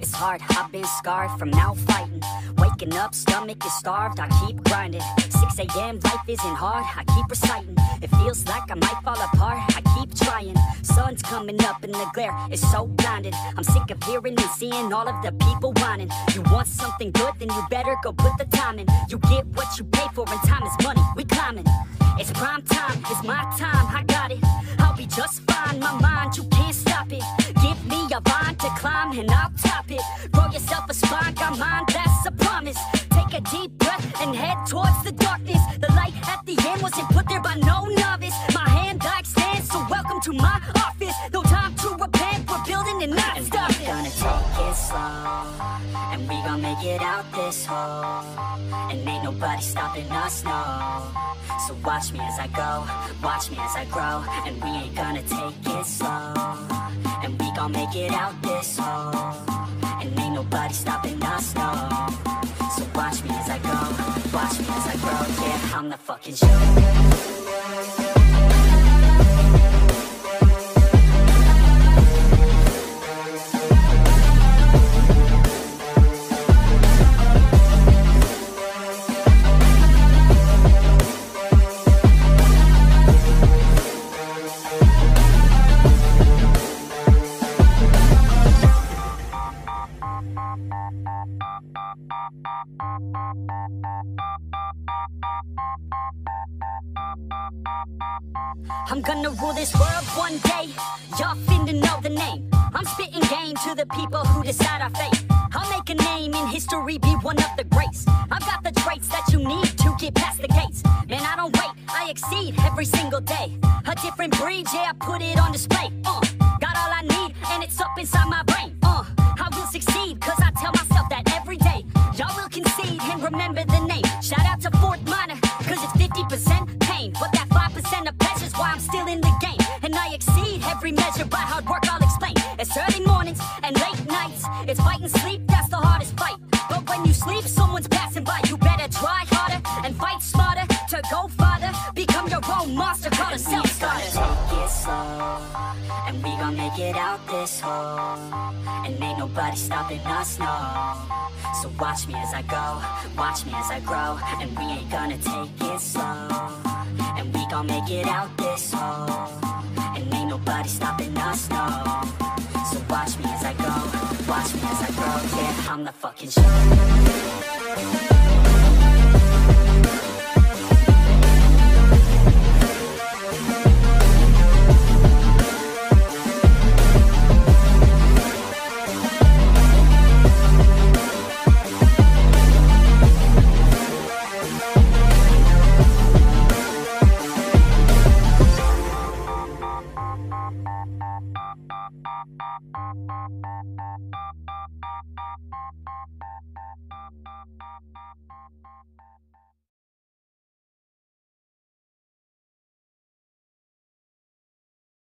It's hard, I've been scarred from now fighting. Waking up, stomach is starved, I keep grinding. 6 a.m., life isn't hard, I keep reciting. It feels like I might fall apart, I keep trying. Sun's coming up and the glare is so blinding. I'm sick of hearing and seeing all of the people whining. You want something good, then you better go put the time in. You get what you pay for, and time is money, we climbing. It's prime time, it's my time, I got it. I'll be just fine, my mind, you can't stop it. Give me a vine to climb and I'll top it. Grow yourself a spine, got mine, that's a promise. Take a deep breath and head towards the darkness. The light at the end wasn't put there by no my office. No time to repent, we're building and not stopping. Gonna take it slow, and we gon' make it out this hole. And ain't nobody stopping us, no. So watch me as I go, watch me as I grow, and we ain't gonna take it slow. And we gon' make it out this hole. And ain't nobody stopping us, no. So watch me as I go, watch me as I grow, yeah, I'm the fucking show. I'm gonna rule this world one day. Y'all finna know the name. I'm spitting game to the people who decide our fate. I'll make a name in history, be one of the greats. I've got the traits that you need to get past the gates. Man, I don't wait, I exceed every single day. A different breed, yeah, I put it on display. Uh, got all I need, and it's up inside my every measure by hard work, I'll explain. It's early mornings and late nights. It's fighting sleep, that's the hardest fight. But when you sleep, someone's passing by. You better try harder and fight smarter to go farther. Become your own monster, call a self starter. Take it slow, and we gon' make it out this hole. And ain't nobody stopping us, no. So watch me as I go, watch me as I grow, and we ain't gonna take it slow. And we gon' make it out this hole. And ain't nobody stopping us, no. So watch me as I go, watch me as I grow, yeah, I'm the fucking show.